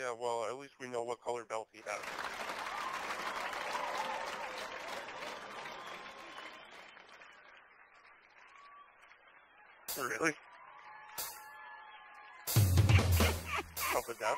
Yeah, well, at least we know what color belt he has. Really? And down?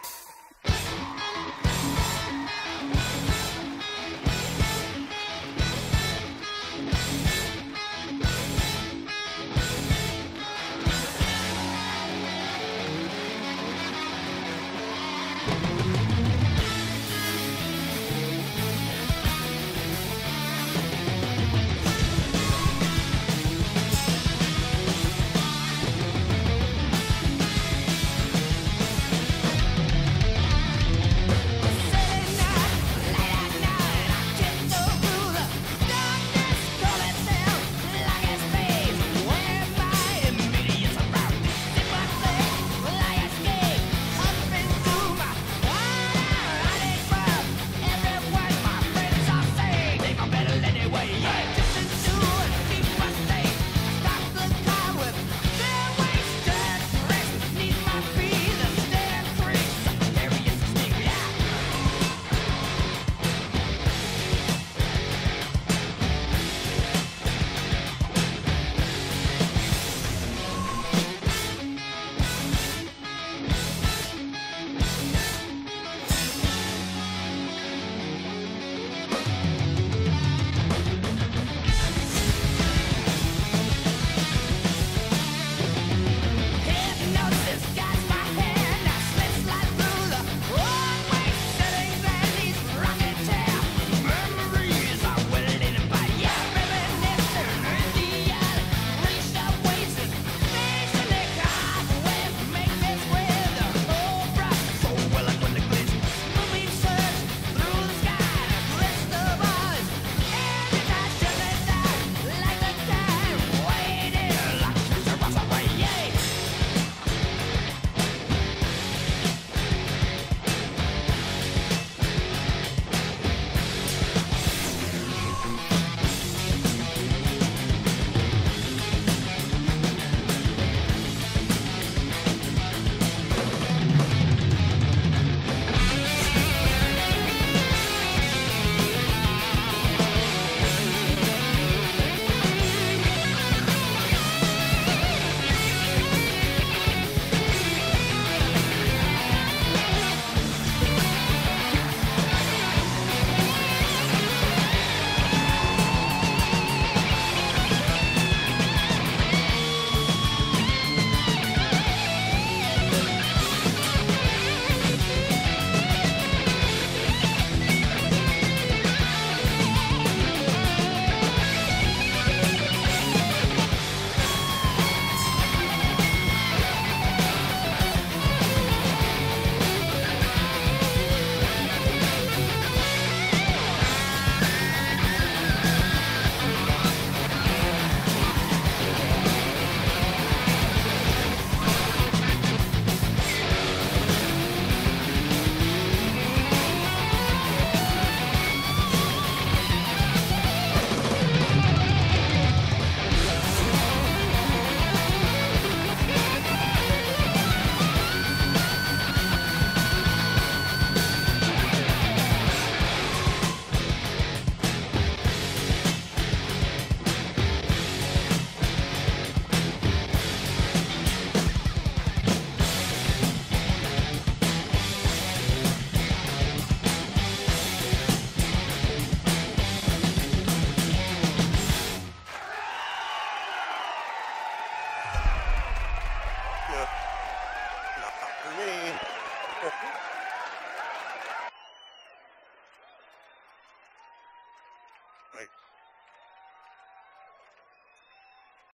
Right.